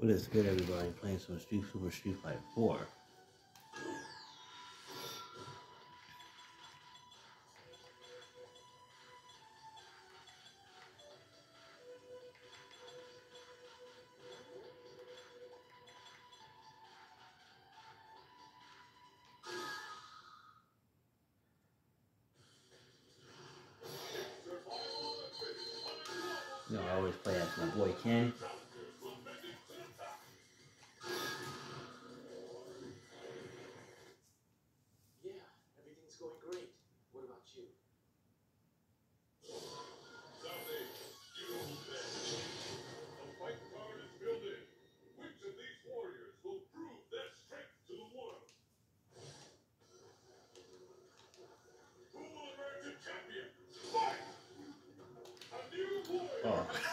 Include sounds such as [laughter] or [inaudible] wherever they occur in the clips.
What is good, everybody? Playing some Street Super Street Fighter 4. You know, I always play as my boy Ken. [laughs]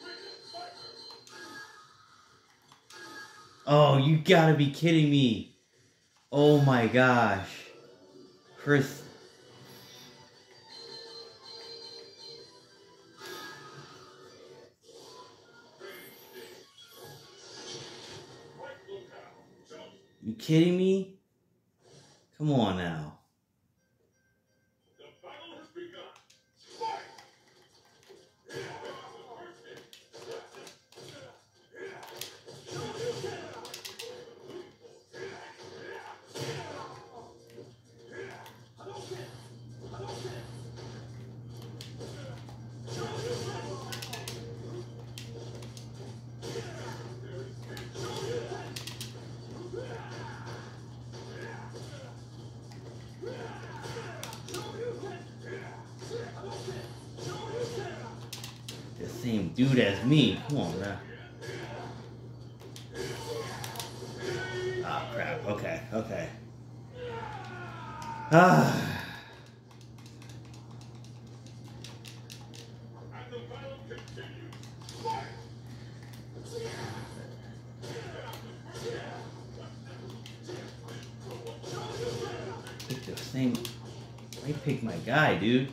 greatest fighter. Oh, you gotta be kidding me. Oh my gosh. First. You kidding me? Come on now. Dude as me. Come on, man. Ah, crap. Okay, okay. Ah. Pick the same. I pick my guy, dude.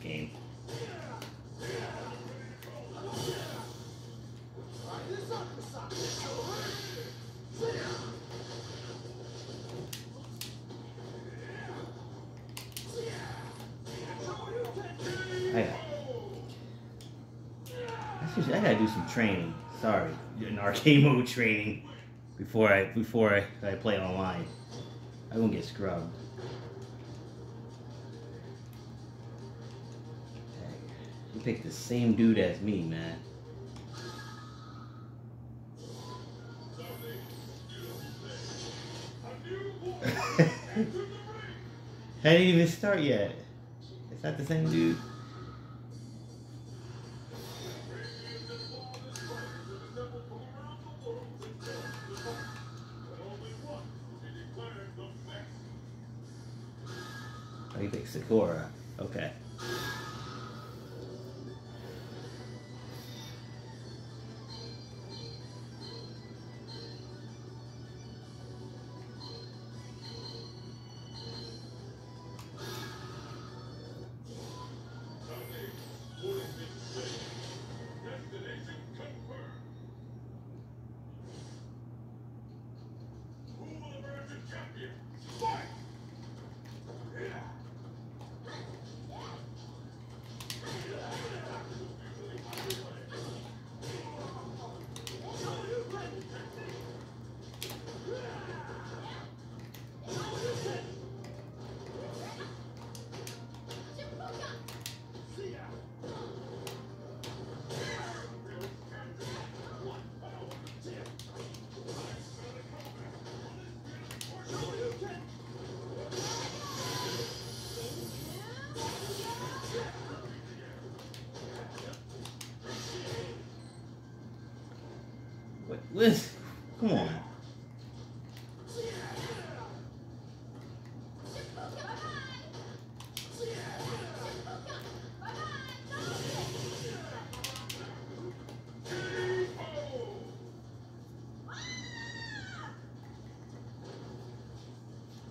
game. Oh, Should, I gotta do some training. Sorry, an arcade [laughs] mode training before I before I, I play online. I won't get scrubbed. You picked the same dude as me, man. [laughs] I didn't even start yet. It's not the same dude. Liz, come on.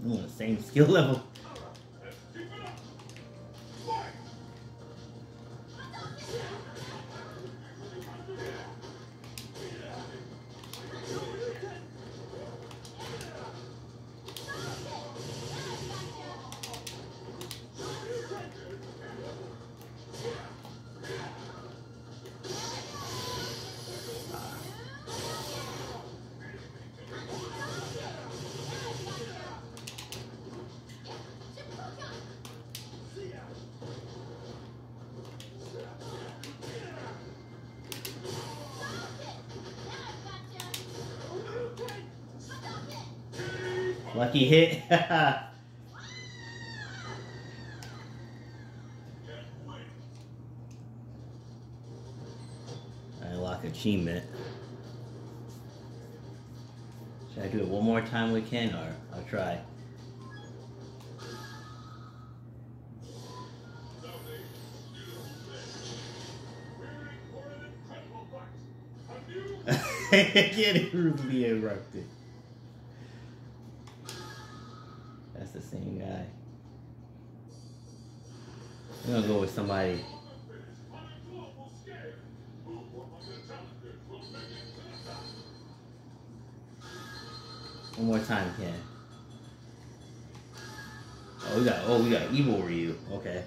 The same skill level. Lucky hit. [laughs] I lock achievement. Should I do it one more time we can or I'll try? Someday, you will say, we're in for an incredible fight. A new Get rudely interrupted. Same guy. I'm gonna go with somebody. One more time, Ken. Oh, we got oh we got evil Ryu. Okay.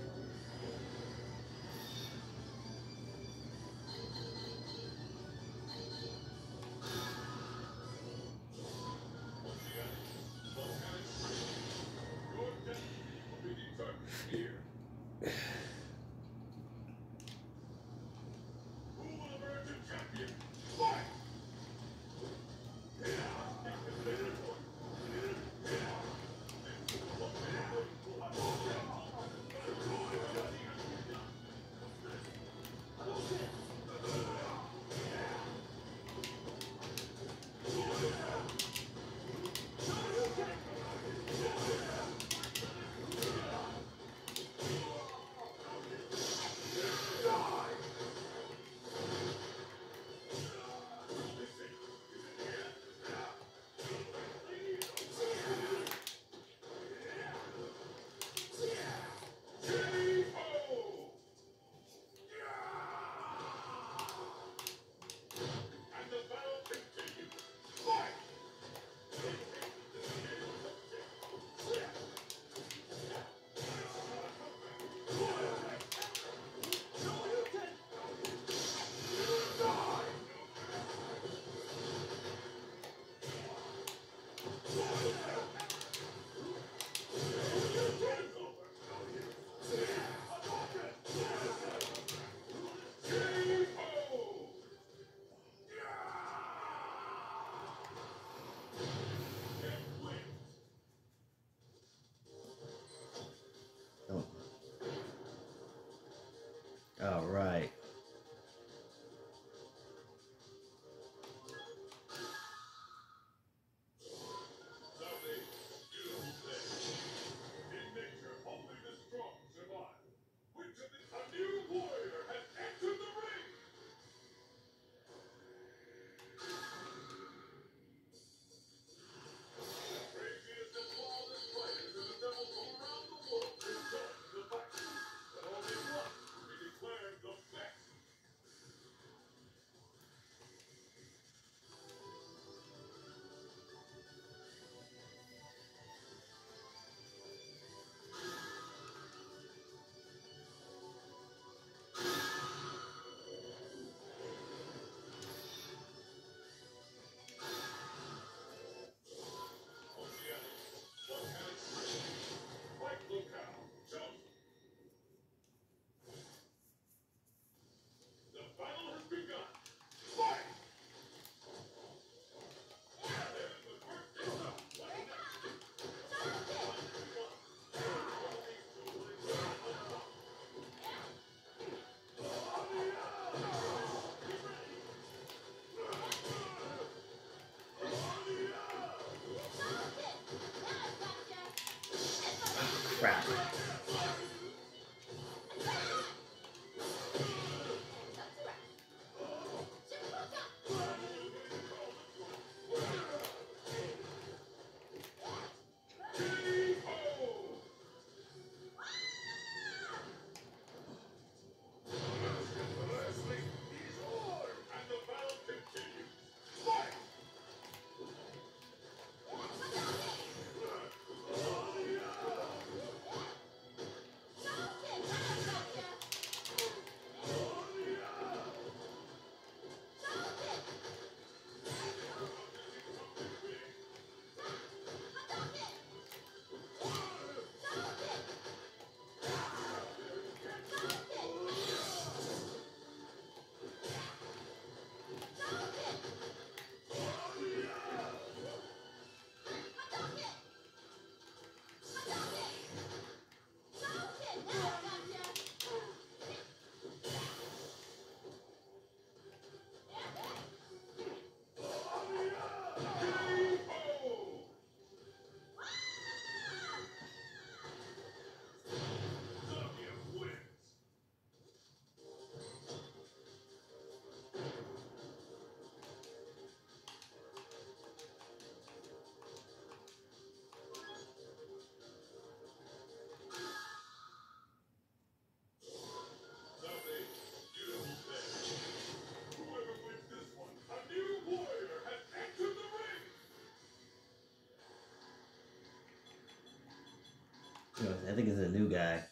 I think it's a new guy.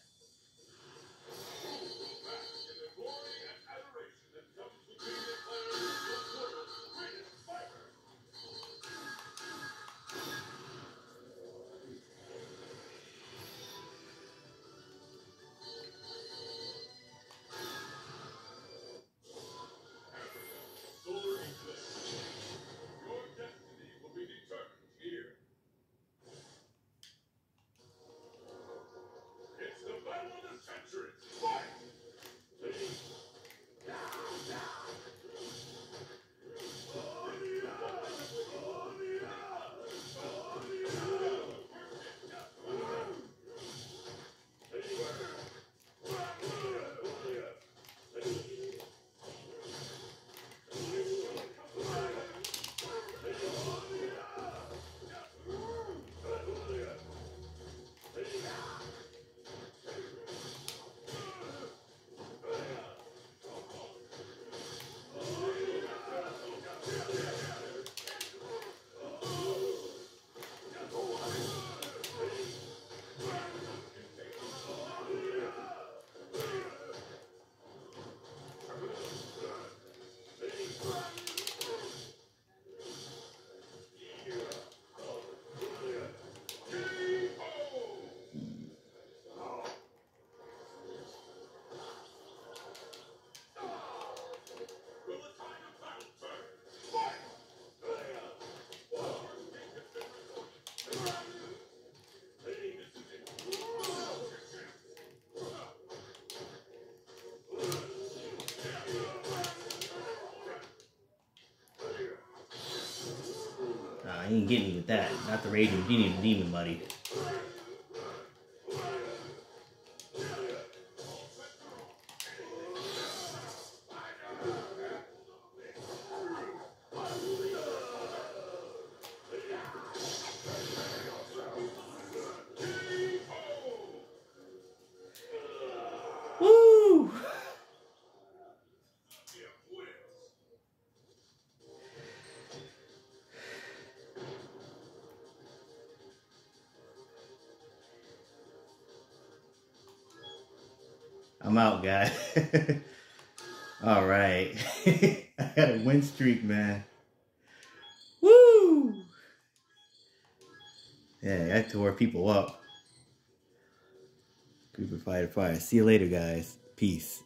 He ain't getting me with that. Not the raging demon, demon buddy. I'm out, guys. [laughs] All right. [laughs] I got a win streak, man. Woo! Yeah, I tore people up. Of Fighter Fire. See you later, guys. Peace.